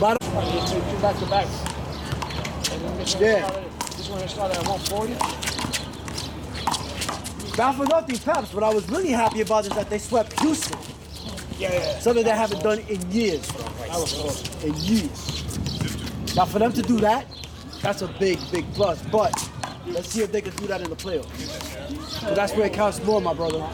Bottom. Two back to back. And then this one Yeah. started- This one started at 140. Not for nothing, Peps. What I was really happy about is that they swept Houston. Yeah, yeah. Something they haven't done in years. In years. Now for them to do that, that's a big, big plus. But let's see if they can do that in the playoffs. 'Cause that's where it counts more, my brother.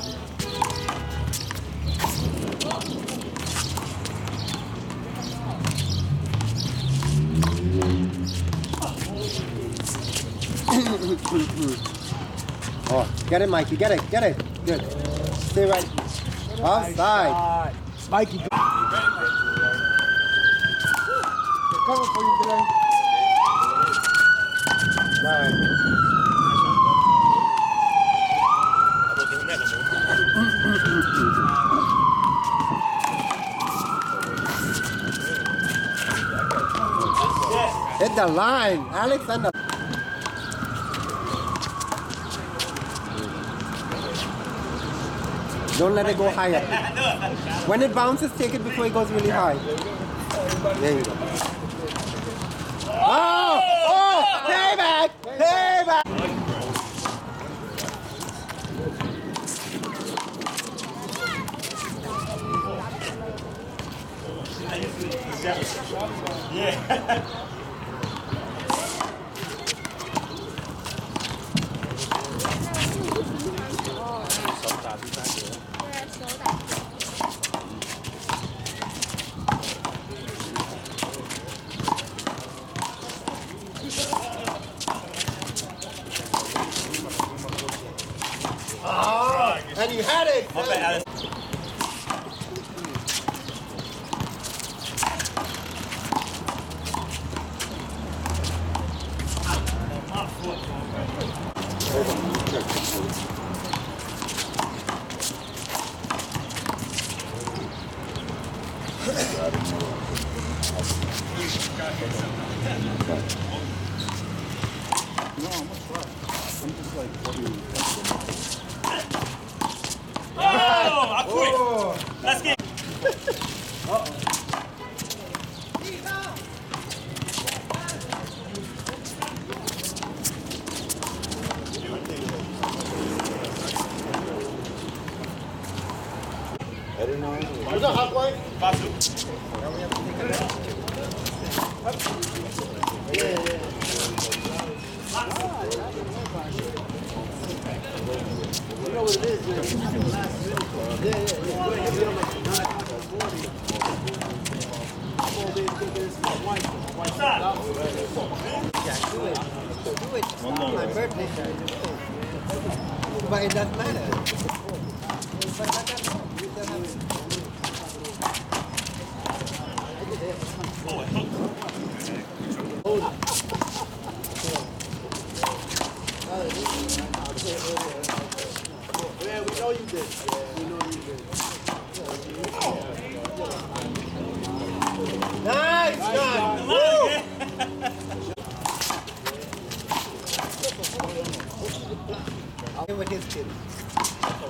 Oh, get it, Mikey. Get it. Get it. Good. Stay right. Offside. Uh, Mikey. They're coming for you today. Nine. Hit the line, Alexander. Don't let it go higher. When it bounces, take it before it goes really high. There you go. Oh! Oh! Payback! Payback! And you had it! Oh, Hot. What's up? My birthday But it doesn't matter. Yeah, we know you know you did. Nice, John. Woo! with his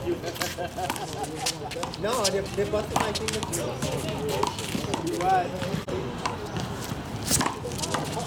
no, they, they busted my finger. Right. Ah.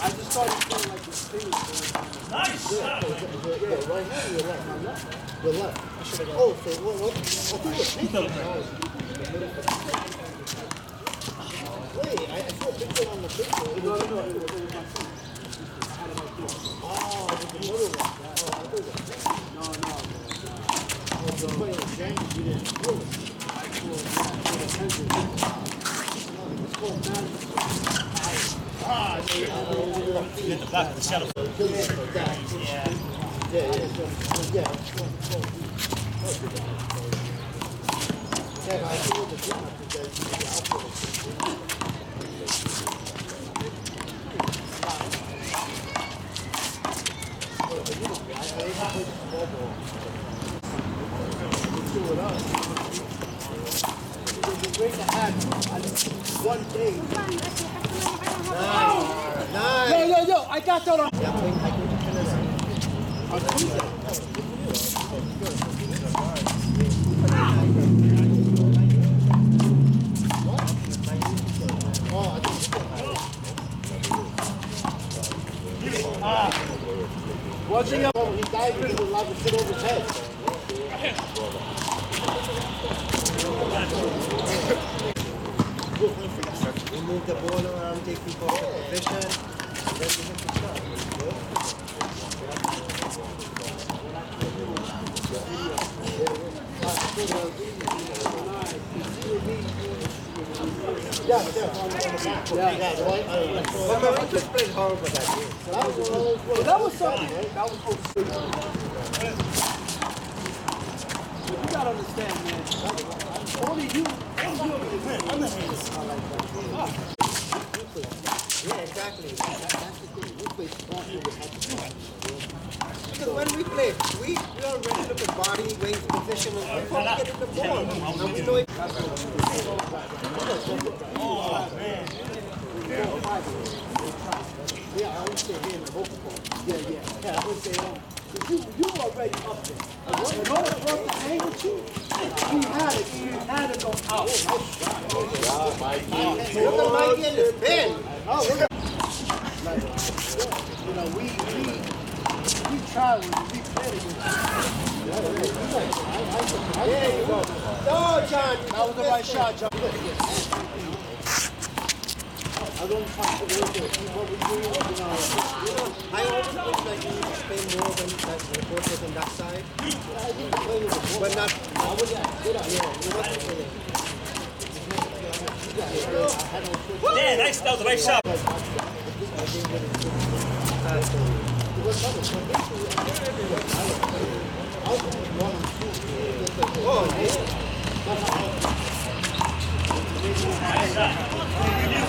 I just started feeling like Nice. you Madison. In the back of the shadow. Great to have one day. Nice. Yo, yo, yo, I got that on. You I Oh, he because he was allowed to sit over his head. We move the ball around, take people off the position, then we hit the shot. Yeah, yeah. Yeah, But my Rangers played horrible that game. That was, Well, that. That was to You gotta understand, man. Only you, Yeah, exactly. Because when we play, we, we body, weight, position, and we get in the ball. And we know it. Yeah, I would say here in the vocal part. Yeah, yeah. Yeah, I would say that. You, you already up there. In order for us to hang with you, we had it. We had to go out. Look at Mikey and his pen. You know, we we we try we play against you. There you go. No, John. That was the right shot, John. I to look what we to spend more would, yeah, nice.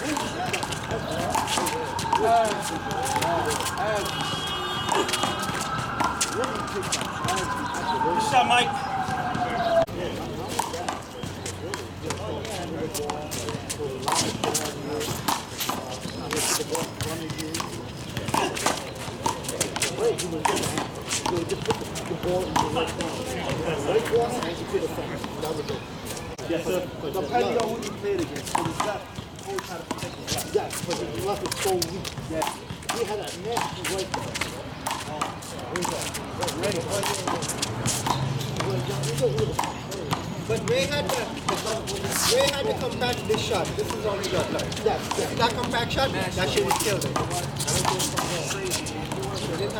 Good shot, Mike. Depending on who you played against. Always trying to protect it. Yes, but the left is so weak. Yeah. He had a nasty right there. But Ray had to, Ray had to come back to this shot. This is all he got left. Yes, yes. That comeback shot, that shit was killed him. He didn't have like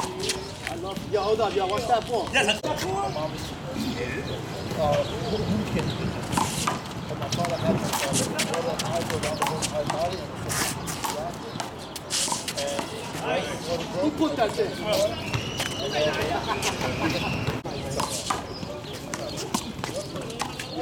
Yo, hold up, yo, watch that ball. Yes, Who put that there?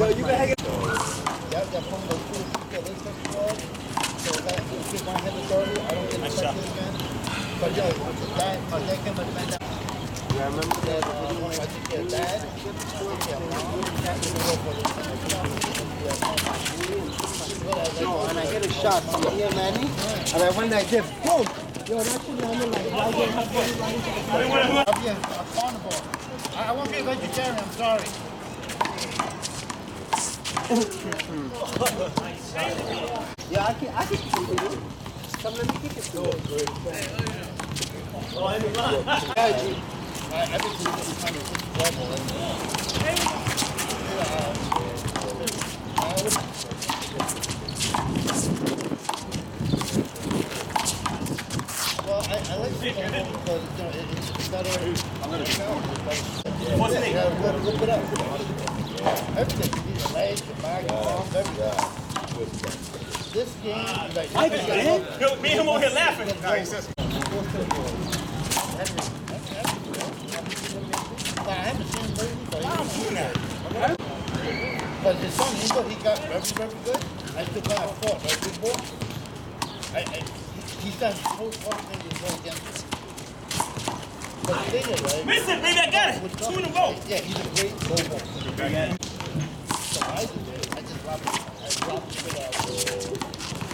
Yo, you been hanging. Yeah, yeah, from the two, yeah, they took off. So that, keep my head dirty, I don't get shot. again. But yeah, that, that came with man down. Yeah, I remember that, uh, I think your dad, yeah, mom, that was the work for No, and I hit a shot from here, Manny, and I went like this, boom. Yo, that I'm. I'll be a carnivore. I, I won't be a vegetarian, I'm sorry. Yeah, I can, I can. Come let me it. to you. I, I think we're kind of trouble. Well, I, I like the carnivore because, you know, it, it's better. I'm gonna What's the name? Look it up. Everything, you need a back, a everything. This game, like, Mike, man. Me and him over here laughing. Nah, I him lately, but his son, even though he got very, very good, I still kind of fought, right, big boy? I, I, he, he's done so tough things to go against him. But the thing is, right? Miss it, baby, I got it. Two in a row. right, Yeah, he's a great go boxer. So I do this, I just drop it, I drop the shit out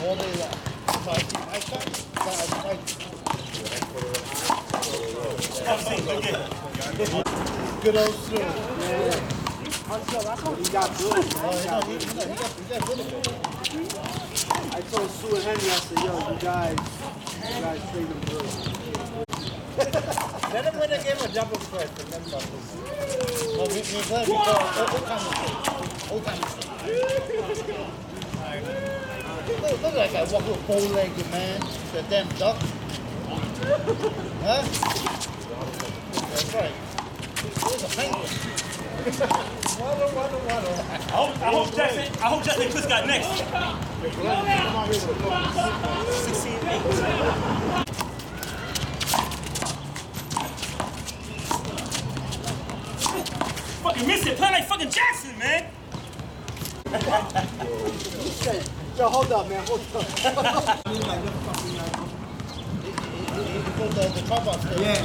all day long. So I keep my shot, but I fight. Have a seat, go get it. Good old Sue. He got good. Oh, you know, he, you he got, he got good. I told Sue and Henry, I said, yo, you guys, Let him win a game of double press, remember. No, we, we play before, old time mistake. Old time mistake. Look, look like I walk with a bow-legged man, the damn duck. Huh? That's right. He's a penguin. Waddle, waddle, waddle. I hope, I hope Jackson, I hope Jackson Chris got next. 16 Fucking miss it, play like fucking Jackson, man. Yo, hold up, man, hold up. He the, the on. Yeah.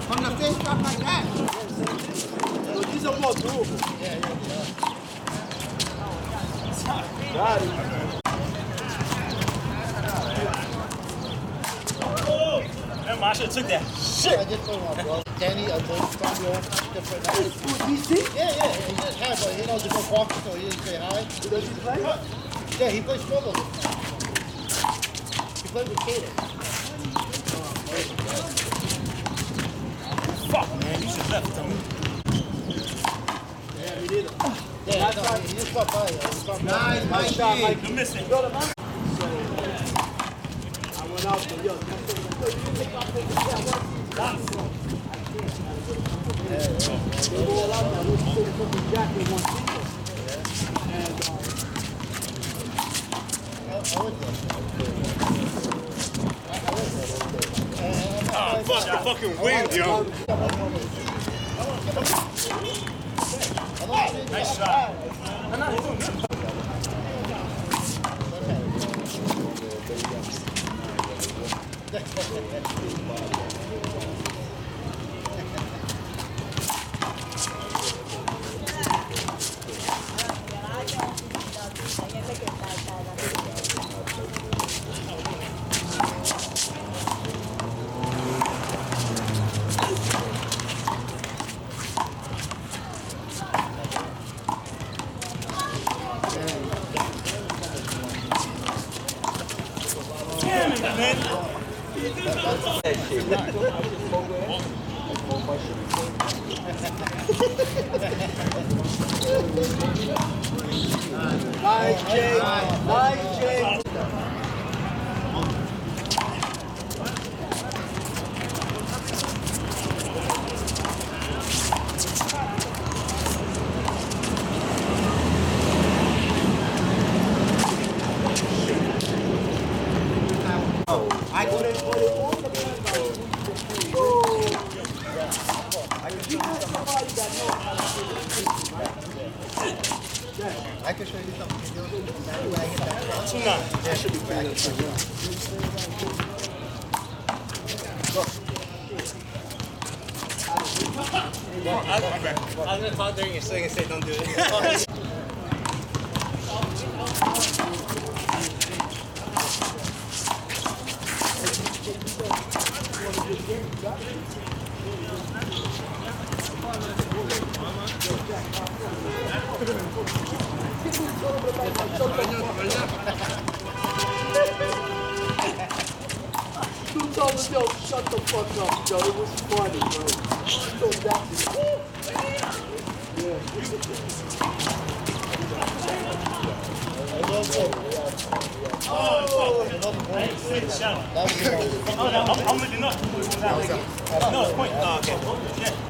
From the face drop like that. Yo, these more doable. Yeah, yeah, yeah. Got it. Never mind, I should have took that. shit. I just told him, bro. Danny, a little stronger, different. Who, DC? Yeah, yeah, he just had, but he knows to go boxing, so he didn't say hi. Does he play? Yeah, he plays football. He played with Caden. Fuck, man, you should have left, Tony. Yeah, no, he, he just stopped by. Uh, he stopped by. Nice, shot. Mike. You missed it. I went out there, yo, yo, you think I'll take the shot once? They roll out there, we'll a couple jack one season. And, um, I, I was there. Oh, fuck the fucking wind, yo. Nice shot. Damn I'll, gonna I'll, your swing and say, "Don't do it." Shut the fuck up, Joe. It was funny, bro. So that's Yeah. Oh, fuck. That was Oh, I'm, I'm with you. No, point. Oh,